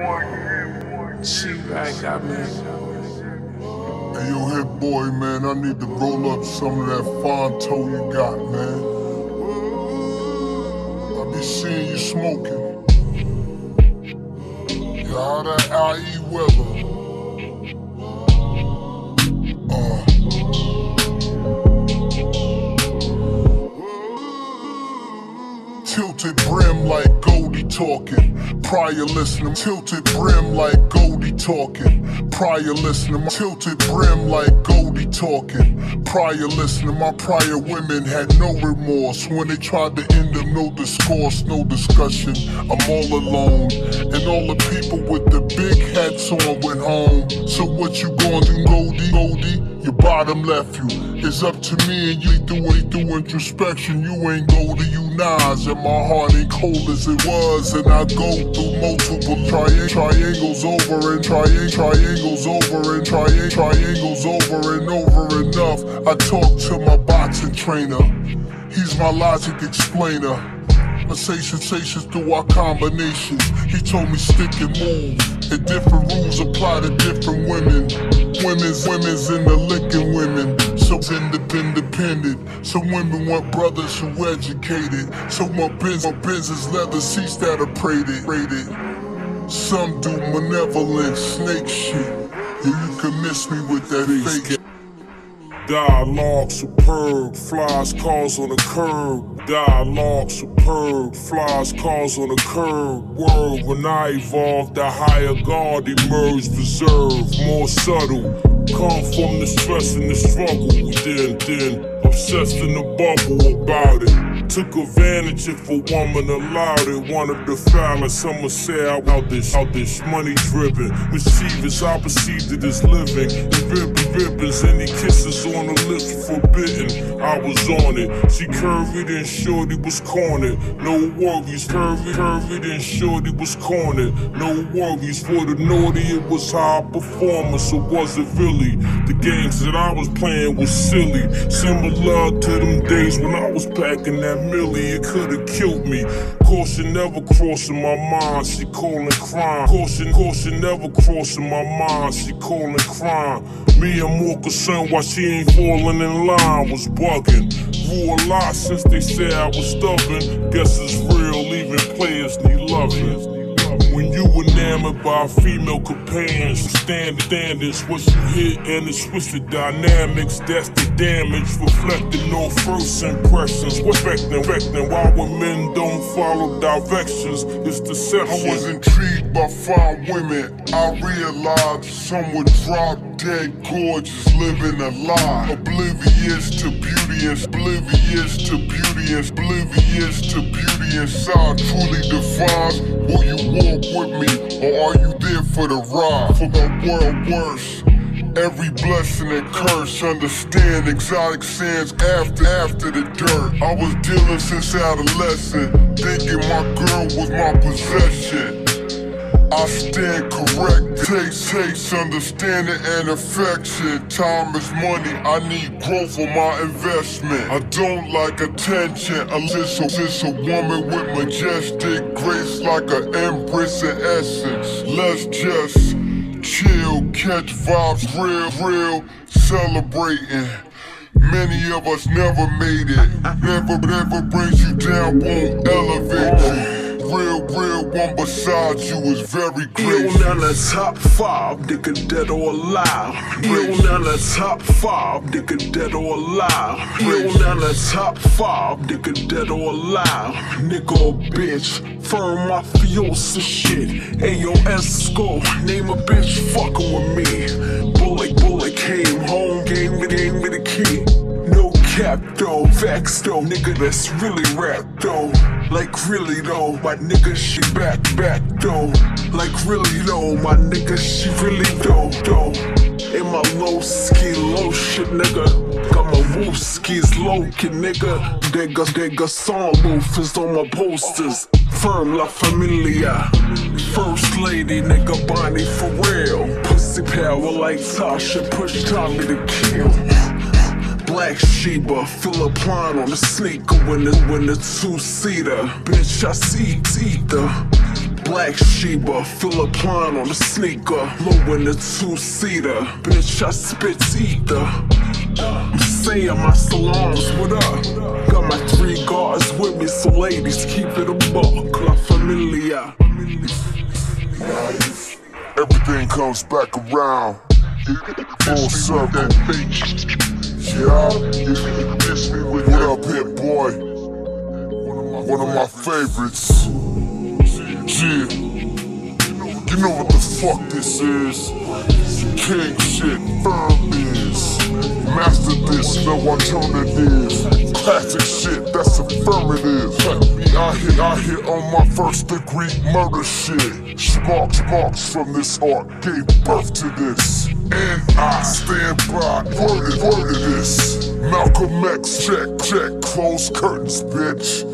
She right got me. Hey yo, Hit-Boy, man, I need to roll up some of that Fonto you got, man. I be seeing you smoking. How that IE weather? Talking. Prior listening, tilted brim like Goldie talking. Prior listening, tilted brim like Goldie talking. Prior listening, my prior women had no remorse when they tried to end them. No discourse, no discussion. I'm all alone, and all the people with the big hats on went home. So what you gonna do, Goldie? Goldie? Your bottom left you. It's up to me and you do it through introspection. You ain't Goldie, you Nas, and my heart ain't cold as it was. And I go through multiple tri- triangles over and tri- triangles over and tri- triangles over and over enough. I talk to my boxing trainer. He's my logic explainer. Conversations, sensations through our combinations. He told me stick and move. And different rules apply to different women. Women's women's in the licking women. So independent. Some women want brothers who educated. So my biz, want business leather seats that are braided. braided. Some do malevolent snake shit. Yeah, you can miss me with that fake. Dialogue superb, flies cars on the curb. Dialogue superb, flies cars on the curb. Word when I evolved, the higher God emerged, preserved, more subtle. Come from the stress and the struggle, within, then obsessed in the bubble about it. Took advantage if a woman allowed it. Wanted foul it. Some would say I out this, out this money driven. Mischievous, I perceived it as living. And ribbon ribbons, any kisses on the lips forbidden. I was on it. She curvy and shorty was cornered. No worries, curvy, curvy and shorty was cornered. No worries for the naughty, it was high performance, so was it really? The games that I was playing was silly. Similar to them days when I was packing that millie, it could've killed me. Caution never crossing my mind, she calling crime. Caution, caution never crossing my mind, she calling crime. Me, I'm more concerned why she ain't falling in line, was bugging. Grew a lot since they said I was stubborn. Guess it's real, even players need loving. When enamored by female companions, standard standards, what you hit and it's twisted dynamics, that's the damage. Reflecting no first impressions. What's affecting, affecting why men don't follow directions, it's deception. I was intrigued by fine women. I realized some would drop dead gorgeous, living a lie. Oblivious to beauty oblivious to beauty oblivious to beauty inside truly defines will you walk with me or are you there for the ride? For the world worse. Every blessing and curse, understand exotic sands after after the dirt. I was dealing since adolescent, thinking my girl was my possession. I stand correct. Taste, taste, understanding and affection. Time is money. I need growth for my investment. I don't like attention unless it's, it's a woman with majestic grace, like an empress in essence. Let's just chill, catch vibes, real, real, celebrating. Many of us never made it. Never, never brings you down, won't elevate real, one beside you is very. You on the top five, nigga dead or alive. You on the top five, nigga dead or alive. You on the top five, nigga dead or alive. Nigga or bitch, firm mafiosa shit. Ayo Esco, name a bitch fucking with me. Bullet, bullet came home, gave me, gave me the key. No cap though, facts though, nigga that's really rap though. Like really though, my nigga she back back though. Like really though, my nigga she really though though. In my low ski low shit nigga. Got my wolf skis low kid nigga. Nigga nigga song roof is on my posters. Firm La Familia. First lady nigga Bonnie for real. Pussy power like Tasha, push Tommy to kill. Black Sheba, Philipp Plein on the sneaker when the when the two seater. Bitch, I see either. Uh. black Sheba, Philipp Plein on the sneaker. Low in the two seater, bitch, I spit ether. Uh. I'm saying my salons, what up? Got my three guards with me, so ladies, keep it a buck. La familia. Everything comes back around. Full circle. Yeah. What up, Hit-Boy? One of my favorites. Yeah. You know what the fuck this is? King shit, firm is. Master this, no alternative. Classic shit, that's affirmative. Me out here, out here on my first degree murder shit. Sparks, marks from this art gave birth to this. And I stand by, word it, word. Malcolm X, check, check, close curtains, bitch.